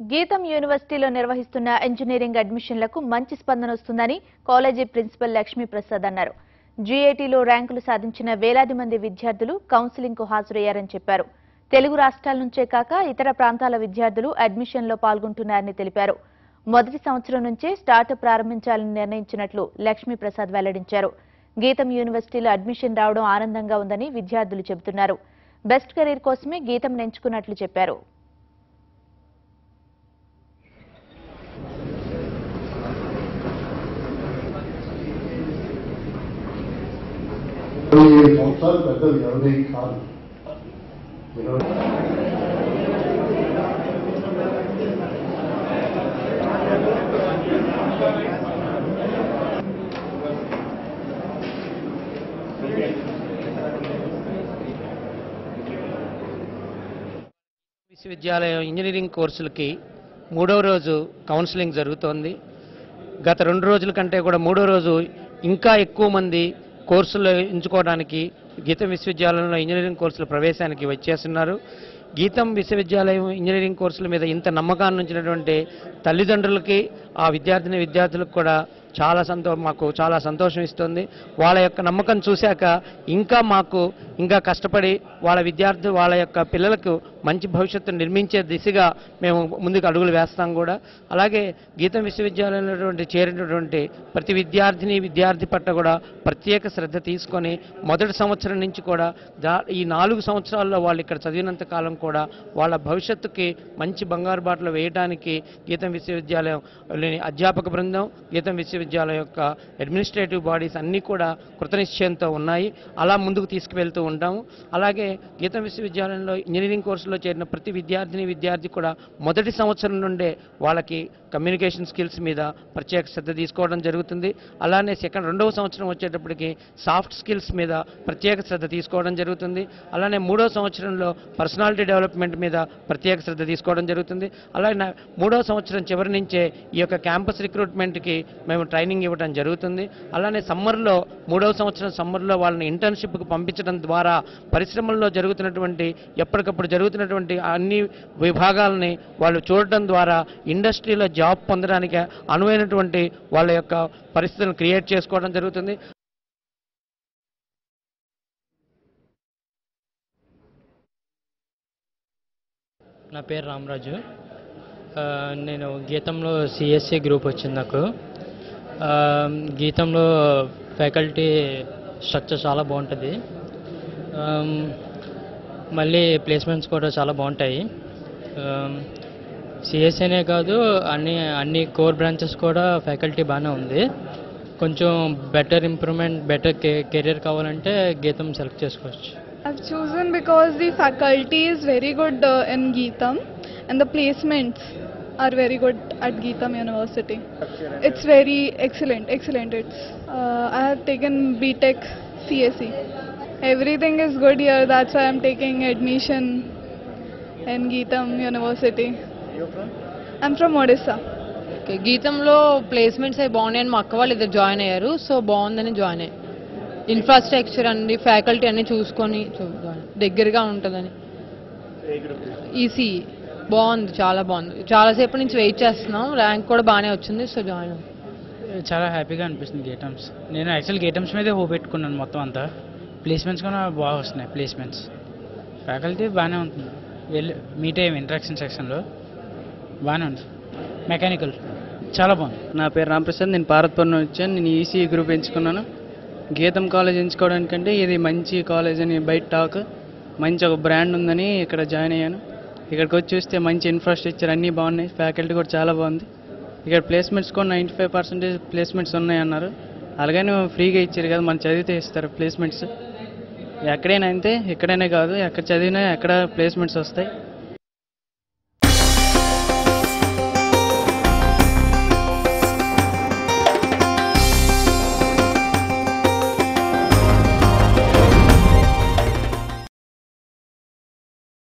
గీతం యూనివర్సిటీలో నిర్వహిస్తున్న ఇంజనీరింగ్ అడ్మిషన్లకు మంచి స్పందన వస్తుందని కాలేజీ ప్రిన్సిపల్ లక్ష్మీ ప్రసాద్ అన్నారు. జీఏటీలో ర్యాంకులు సాధించిన వేలాది మంది విద్యార్థులు కౌన్సిలింగ్కు హాజరయ్యారని చెప్పారు. తెలుగు రాష్ట్రాల నుంచే కాక ఇతర ప్రాంతాల విద్యార్థులు అడ్మిషన్లో పాల్గొంటున్నారని తెలిపారు. మొదటి సంవత్సరం నుంచే స్టార్టప్ ప్రారంభించాలని నిర్ణయించినట్లు లక్ష్మీ ప్రసాద్ వెల్లడించారు. గీతం యూనివర్సిటీలో అడ్మిషన్ రావడం ఆనందంగా ఉందని విద్యార్థులు చెబుతున్నారు. బెస్ట్ కెరీర్ కోసమే గీతం ఎంచుకున్నట్లు చెప్పారు. ఇరవై సంవత్సరాలు పెద్దలు ఇరవై కాదు. విశ్వవిద్యాలయం ఇంజనీరింగ్ కోర్సులకి మూడవ రోజు కౌన్సిలింగ్ జరుగుతోంది. గత రెండు రోజుల కంటే కూడా మూడో రోజు ఇంకా ఎక్కువ మంది కోర్సులు ఎంచుకోవడానికి గీతం విశ్వవిద్యాలయంలో ఇంజనీరింగ్ కోర్సుల ప్రవేశానికి వచ్చేస్తున్నారు. గీతం విశ్వవిద్యాలయం ఇంజనీరింగ్ కోర్సుల మీద ఇంత నమ్మకాన్ని ఉంచినటువంటి తల్లిదండ్రులకి ఆ విద్యార్థిని విద్యార్థులకు కూడా చాలా సంతో మాకు చాలా సంతోషం ఇస్తుంది. వాళ్ళ యొక్క నమ్మకం చూశాక ఇంకా మాకు ఇంకా కష్టపడి వాళ్ళ విద్యార్థి వాళ్ళ యొక్క పిల్లలకు మంచి భవిష్యత్తు నిర్మించే దిశగా మేము ముందుకు అడుగులు వేస్తాం కూడా. అలాగే గీతం విశ్వవిద్యాలయంలోటువంటి చేరినటువంటి ప్రతి విద్యార్థిని విద్యార్థి పట్ల కూడా ప్రత్యేక శ్రద్ధ తీసుకొని మొదటి సంవత్సరం నుంచి కూడా దా ఈ నాలుగు సంవత్సరాల్లో వాళ్ళు ఇక్కడ చదివినంత కాలం కూడా వాళ్ళ భవిష్యత్తుకి మంచి బంగారు బాటలు వేయడానికి గీతం విశ్వవిద్యాలయం అధ్యాపక బృందం గీతం విశ్వవిద్యాలయం యొక్క అడ్మినిస్ట్రేటివ్ బాడీస్ అన్నీ కూడా కృతనిశ్చయంతో ఉన్నాయి. అలా ముందుకు తీసుకువెళ్తూ ఉంటాము. అలాగే గీతం విశ్వవిద్యాలయంలో ఇంజనీరింగ్ కోర్సులు చేరిన ప్రతి విద్యార్థిని విద్యార్థి కూడా మొదటి సంవత్సరం నుండే వాళ్ళకి కమ్యూనికేషన్ స్కిల్స్ మీద ప్రత్యేక శ్రద్ధ తీసుకోవడం జరుగుతుంది. అలానే సెకండ్ రెండవ సంవత్సరం వచ్చేటప్పటికి సాఫ్ట్ స్కిల్స్ మీద ప్రత్యేక శ్రద్ధ తీసుకోవడం జరుగుతుంది. అలానే మూడో సంవత్సరంలో పర్సనాలిటీ డెవలప్మెంట్ మీద ప్రత్యేక శ్రద్ధ తీసుకోవడం జరుగుతుంది. అలాగే మూడో సంవత్సరం చివరి నుంచే ఈ యొక్క క్యాంపస్ రిక్రూట్మెంట్కి మేము ట్రైనింగ్ ఇవ్వడం జరుగుతుంది. అలానే సమ్మర్లో మూడవ సంవత్సరం సమ్మర్లో వాళ్ళని ఇంటర్న్షిప్కి పంపించడం ద్వారా పరిశ్రమల్లో జరుగుతున్నటువంటి ఎప్పటికప్పుడు జరుగుతున్నటువంటి అన్ని విభాగాలని వాళ్ళు చూడటం ద్వారా ఇండస్ట్రీలో జాబ్ పొందడానికి అనువైనటువంటి వాళ్ళ యొక్క పరిస్థితులను క్రియేట్ చేసుకోవడం జరుగుతుంది. నా పేరు రామరాజు. నేను గీతంలో సిఎస్సి గ్రూప్ వచ్చింది నాకు. గీతంలో ఫ్యాకల్టీ స్ట్రక్చర్ చాలా బాగుంటుంది. మళ్ళీ ప్లేస్మెంట్స్ కూడా చాలా బాగుంటాయి. సిఎస్ఏనే కాదు అన్ని అన్ని కోర్ బ్రాంచెస్ కూడా ఫ్యాకల్టీ బాగానే ఉంది కొంచెం బెటర్ ఇంప్రూవ్మెంట్ బెటర్ కెరీర్ కావాలంటే గీతం సెలెక్ట్ చేసుకోవచ్చు I've chosen because the faculty is very good uh, in Geetam and the placements are very good at Geetam University. It's very excellent, excellent. It's uh, I have taken BTech CSE. Everything is good here. That's why I'm taking admission in Geetam University. I'm from Odisha. Okay గీతంలో placements అవి బాగున్నాయని మా అక్క వాళ్ళు ఇద్దరు join అయ్యారు so బాగుందని join అయ్యారు infrastructure అండి ఫ్యాకల్టీ అన్ని చూసుకొని దగ్గరగా ఉంటుందని. ఈసీ బాగుంది చాలా బాగుంది. చాలాసేపు నుంచి వెయిట్ చేస్తున్నాం ర్యాంక్ కూడా బాగానే వచ్చింది సో జాయిన్ అయ్యాం. చాలా హ్యాపీగా అనిపిస్తుంది గేటమ్స్ నేను యాక్చువల్ గేటమ్స్ మీదే హో పెట్టుకున్నాను మొత్తం అంతా. ప్లేస్మెంట్స్ కూడా బాగా వస్తున్నాయి ప్లేస్మెంట్స్ ఫ్యాకల్టీ బాగానే ఉంటుంది వెళ్ళి మీట్ అయ్యాము ఇంట్రాక్షన్ సెక్షన్లో బాగానే ఉంది. మెకానికల్ చాలా బాగుంది. నా పేరు రామప్రసాద్ నేను పార్వతపురం వచ్చాను. నేను ఈసీ గ్రూప్ ఎంచుకున్నాను. గీతం కాలేజ్ ఎంచుకోవడానికంటే ఇది మంచి కాలేజ్ అని బయట టాక్ మంచి ఒక బ్రాండ్ ఉందని ఇక్కడ జాయిన్ అయ్యాను. ఇక్కడికి వచ్చి చూస్తే మంచి ఇన్ఫ్రాస్ట్రక్చర్ అన్నీ బాగున్నాయి. ఫ్యాకల్టీ కూడా చాలా బాగుంది. ఇక్కడ ప్లేస్మెంట్స్ కూడా నైంటీ ఫైవ్ పర్సెంటేజ్ ప్లేస్మెంట్స్ ఉన్నాయి అన్నారు అలాగని ఫ్రీగా ఇచ్చారు కదా మనం చదివితే ఇస్తారు ప్లేస్మెంట్స్ ఎక్కడైనా అయితే ఎక్కడైనా కాదు. ఎక్కడ చదివినా ఎక్కడ ప్లేస్మెంట్స్ వస్తాయి.